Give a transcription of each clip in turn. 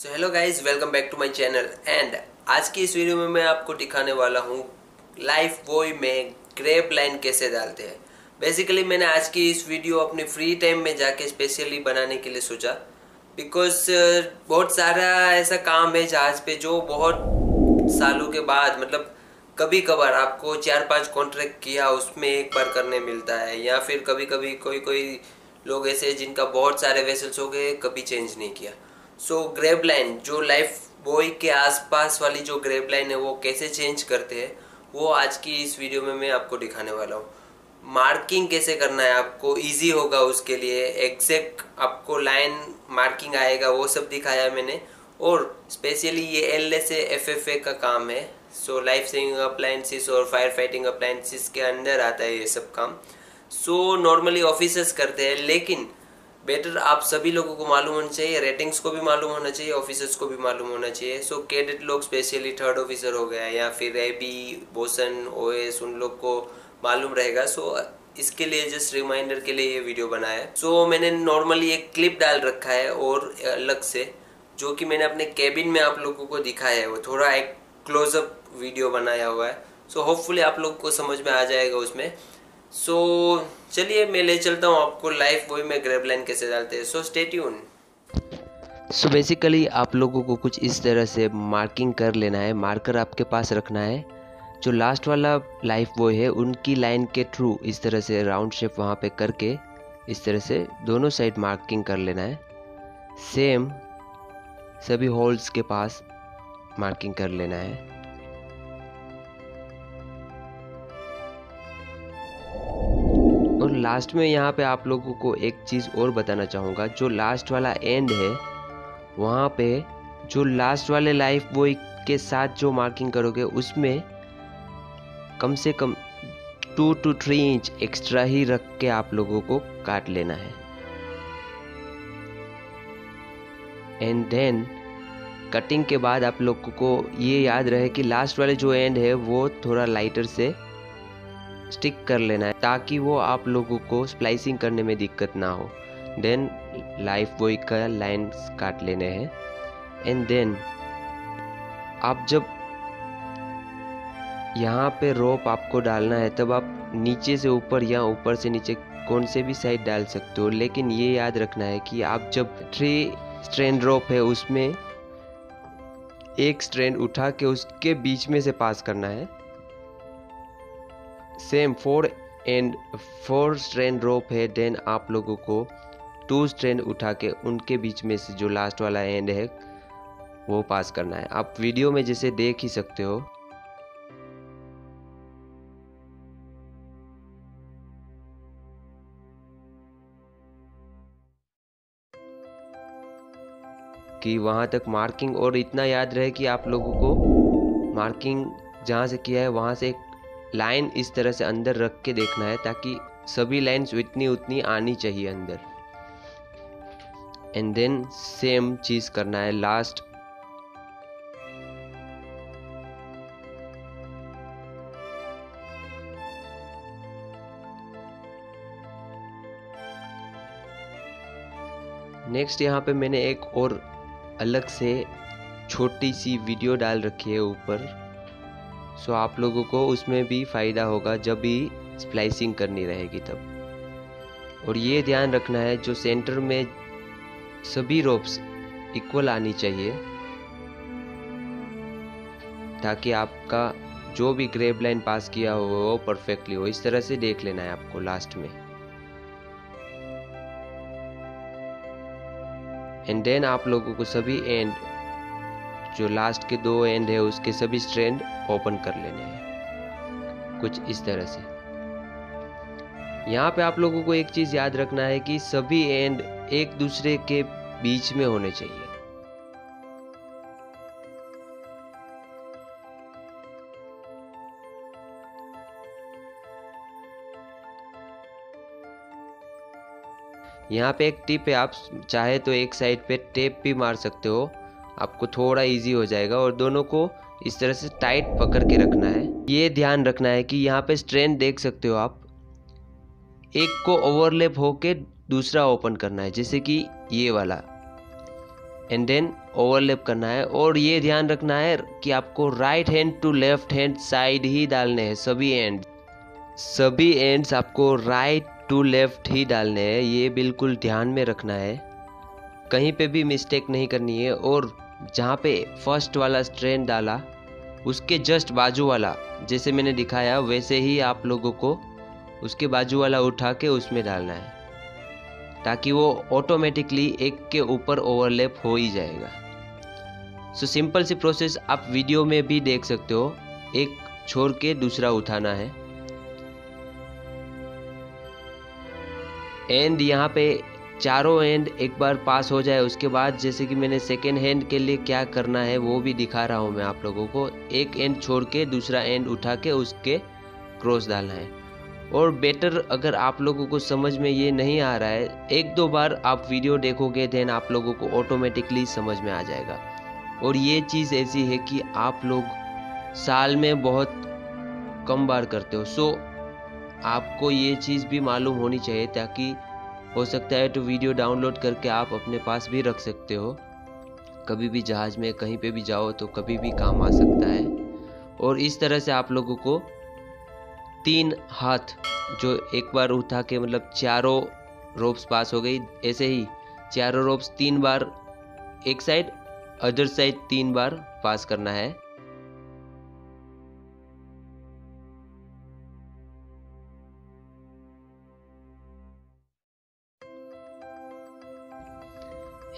So hello guys welcome back to my channel and आज की इस वीडियो में मैं आपको दिखाने वाला हूँ लाइफ बॉय में ग्रेप लाइन कैसे डालते हैं। बेसिकली मैंने आज की इस वीडियो अपने फ्री टाइम में जाके स्पेशली बनाने के लिए सोचा। बिकॉज़ uh, बहुत सारा ऐसा काम है जहाज़ पे जो बहुत सालों के बाद मतलब कभी कभार आपको चार पाँच कॉन्ट्रैक्ट किया उसमें एक बार करने मिलता है। या फिर कभी कभी कोई कोई लोग ऐसे जिनका बहुत सारे वेसल्स हो गए कभी चेंज नहीं किया। सो ग्रेब लाइन जो लाइफ बॉय के आसपास वाली जो ग्रेब लाइन है, वो कैसे चेंज करते हैं, वो आज की इस वीडियो में मैं आपको दिखाने वाला हूँ। मार्किंग कैसे करना है आपको? इजी होगा उसके लिए एग्जैक्ट आपको लाइन मार्किंग आएगा, वो सब दिखाया है मैंने। और स्पेशली ये L S F F A का काम है। सो लाइफ सेविंग अप्लायंसिस और फायर फाइटिंग अप्लायंसिस के अंदर आता है ये सब काम। सो नॉर्मली ऑफिसर्स करते हैं, लेकिन बेटर आप सभी लोगों को मालूम होना चाहिए रेटिंग्स को भी मालूम होना चाहिए ऑफिसर्स को भी मालूम होना चाहिए। सो कैडेट लोग स्पेशली थर्ड ऑफिसर हो गया या फिर A B bosun O S उन लोग को मालूम रहेगा। सो इसके लिए जस्ट रिमाइंडर के लिए ये वीडियो बनाया है। सो so, मैंने नॉर्मली एक क्लिप डाल रखा है और अलग से जो कि मैंने अपने केबिन में आप लोगों को दिखाया है। वो थोड़ा एक क्लोजअप वीडियो बनाया हुआ है। सो so, होपफुली आप लोग को समझ में आ जाएगा उसमें। सो so, चलिए मैं ले चलता हूँ आपको लाइफ बॉय में ग्रेब लाइन कैसे डालते हैं। So stay tune so basically आप लोगों को कुछ इस तरह से मार्किंग कर लेना है मार्कर आपके पास रखना है। जो लास्ट वाला लाइफ बॉय है उनकी लाइन के थ्रू इस तरह से राउंड शेप वहाँ पे करके इस तरह से दोनों साइड मार्किंग कर लेना है। सेम सभी होल्स के पास मार्किंग कर लेना है। लास्ट में यहाँ पे आप लोगों को एक चीज़ और बताना चाहूँगा। जो लास्ट वाला एंड है, वहाँ पे जो लास्ट वाले लाइफ बॉय के साथ जो मार्किंग करोगे, उसमें कम से कम two two three inch extra ही रख के आप लोगों को काट लेना है। एंड देन कटिंग के बाद आप लोगों को ये याद रहे कि लास्ट वाले जो एंड है, वो थोड़ा लाइटर से स्टिक कर लेना है, ताकि वो आप लोगों को स्प्लाइसिंग करने में दिक्कत ना हो। देन लाइफ बॉय का लाइन काट लेने हैं। एंड देन आप जब यहाँ पे रोप आपको डालना है, तब आप नीचे से ऊपर या ऊपर से नीचे कौन से भी साइड डाल सकते हो। लेकिन ये याद रखना है कि आप जब थ्री स्ट्रेन रोप है, उसमें एक स्ट्रेन उठा के उसके बीच में से पास करना है। Same four and four strand rope है, देन आप लोगों को टू स्ट्रेन उठा के उनके बीच में से जो लास्ट वाला एंड है, वो पास करना है। आप वीडियो में जैसे देख ही सकते हो। कि वहाँ तक मार्किंग और इतना याद रहे कि आप लोगों को मार्किंग जहाँ से किया है, वहाँ से लाइन इस तरह से अंदर रख के देखना है ताकि सभी लाइन्स इतनी उतनी आनी चाहिए अंदर। एंड देन सेम चीज़ करना है लास्ट नेक्स्ट यहाँ पे मैंने एक और अलग से छोटी सी वीडियो डाल रखी है ऊपर। सो आप लोगों को उसमें भी फ़ायदा होगा जब भी स्प्लाइसिंग करनी रहेगी तब। और ये ध्यान रखना है, जो सेंटर में सभी रोप्स इक्वल आनी चाहिए, ताकि आपका जो भी ग्रेब लाइन पास किया हो, वो परफेक्टली हो। इस तरह से देख लेना है आपको लास्ट में। एंड देन आप लोगों को सभी एंड जो लास्ट के दो एंड है, उसके सभी स्ट्रेंड ओपन कर लेने हैं। कुछ इस तरह से। यहाँ पे आप लोगों को एक चीज़ याद रखना है कि सभी एंड एक दूसरे के बीच में होने चाहिए। यहाँ पे एक टिप है, आप चाहे तो एक साइड पे टेप भी मार सकते हो। आपको थोड़ा इजी हो जाएगा और दोनों को इस तरह से टाइट पकड़ के रखना है। ये ध्यान रखना है कि यहाँ पे स्ट्रेंथ देख सकते हो आप। एक को ओवरलेप होके दूसरा ओपन करना है, जैसे कि ये वाला। एंड देन ओवरलेप करना है और ये ध्यान रखना है कि आपको right hand to left hand side ही डालने हैं, सभी एंड सभी एंड्स आपको राइट टू लेफ़्ट ही डालने हैं, ये बिल्कुल ध्यान में रखना है। कहीं पे भी मिस्टेक नहीं करनी है और जहाँ पे फ़र्स्ट वाला स्ट्रेन डाला, उसके जस्ट बाजू वाला, जैसे मैंने दिखाया, वैसे ही आप लोगों को उसके बाजू वाला उठा के उसमें डालना है, ताकि वो ऑटोमेटिकली एक के ऊपर ओवरलैप हो ही जाएगा। सो सिंपल सी प्रोसेस आप वीडियो में भी देख सकते हो, एक छोड़ के दूसरा उठाना है। एंड यहाँ पे चारों एंड एक बार पास हो जाए, उसके बाद जैसे कि मैंने सेकेंड हैंड के लिए क्या करना है, वो भी दिखा रहा हूँ मैं आप लोगों को। एक एंड छोड़ के, दूसरा एंड उठा के उसके क्रॉस डालना है। और बेटर अगर आप लोगों को समझ में ये नहीं आ रहा है, एक दो बार आप वीडियो देखोगे देन आप लोगों को ऑटोमेटिकली समझ में आ जाएगा। और ये चीज़ ऐसी है कि आप लोग साल में बहुत कम बार करते हो। सो आपको ये चीज़ भी मालूम होनी चाहिए ताकि हो सकता है तो वीडियो डाउनलोड करके आप अपने पास भी रख सकते हो। कभी भी जहाज़ में कहीं पे भी जाओ तो कभी भी काम आ सकता है। और इस तरह से आप लोगों को तीन हाथ जो एक बार उठा के मतलब चारों रोप्स पास हो गई, ऐसे ही चारों रोप्स तीन बार एक साइड, अदर साइड तीन बार पास करना है।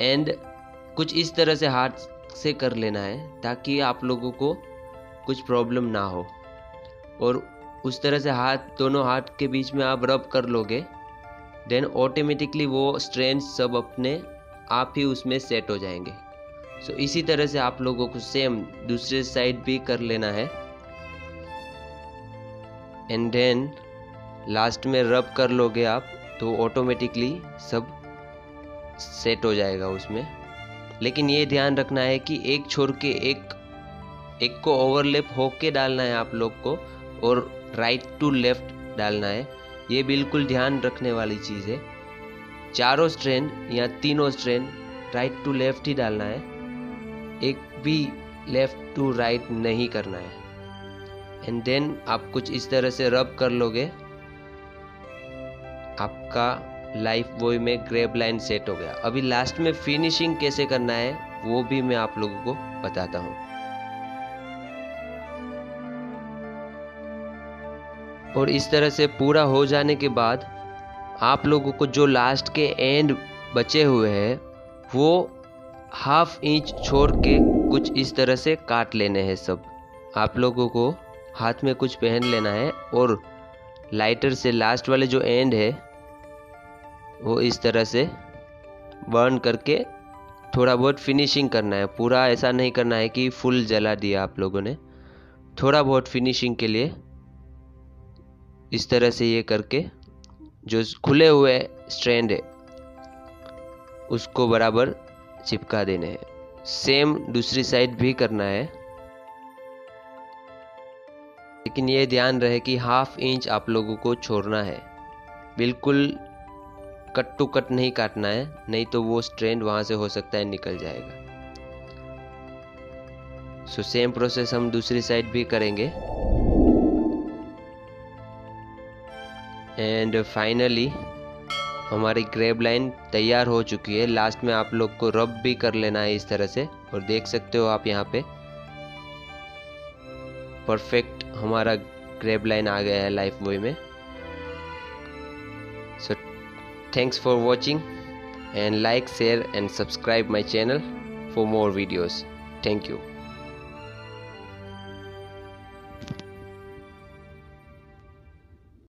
एंड कुछ इस तरह से हाथ से कर लेना है ताकि आप लोगों को कुछ प्रॉब्लम ना हो। और उस तरह से हाथ दोनों हाथ के बीच में आप रब कर लोगे देन ऑटोमेटिकली वो स्ट्रेन सब अपने आप ही उसमें सेट हो जाएँगे। सो so, इसी तरह से आप लोगों को सेम दूसरे साइड भी कर लेना है। एंड देन लास्ट में रब कर लोगे आप तो ऑटोमेटिकली सब सेट हो जाएगा उसमें। लेकिन ये ध्यान रखना है कि एक छोड़ के एक एक को ओवरलेप होके डालना है आप लोग को और राइट टू लेफ़्ट डालना है। ये बिल्कुल ध्यान रखने वाली चीज़ है। चारों स्ट्रेन या तीनों स्ट्रेन राइट टू लेफ़्ट ही डालना है। एक भी लेफ़्ट टू राइट नहीं करना है। एंड देन आप कुछ इस तरह से रब कर लोगे। आपका लाइफ बॉय में ग्रेब लाइन सेट हो गया। अभी लास्ट में फिनिशिंग कैसे करना है, वो भी मैं आप लोगों को बताता हूँ। और इस तरह से पूरा हो जाने के बाद, आप लोगों को जो लास्ट के एंड बचे हुए हैं, वो हाफ़ इंच छोड़ के कुछ इस तरह से काट लेने हैं सब। आप लोगों को हाथ में कुछ पहन लेना है और लाइटर से लास्ट वाले जो एंड है वो इस तरह से बर्न करके थोड़ा बहुत फिनिशिंग करना है। पूरा ऐसा नहीं करना है कि फुल जला दिया आप लोगों ने। थोड़ा बहुत फिनिशिंग के लिए इस तरह से ये करके जो खुले हुए स्ट्रैंड है, उसको बराबर चिपका देने हैं। सेम दूसरी साइड भी करना है। लेकिन ये ध्यान रहे कि हाफ़ इंच आप लोगों को छोड़ना है। बिल्कुल कट टू कट नहीं काटना है, नहीं तो वो स्ट्रेंड वहाँ से हो सकता है, निकल जाएगा। सो सेम प्रोसेस हम दूसरी साइड भी करेंगे। एंड फाइनली हमारी ग्रेब लाइन तैयार हो चुकी है। लास्ट में आप लोग को रब भी कर लेना है इस तरह से। और देख सकते हो आप यहाँ पे। परफेक्ट हमारा ग्रेब लाइन आ गया है लाइफ बॉय में। सो Thanks for watching and like, share and subscribe my channel for more videos. Thank you.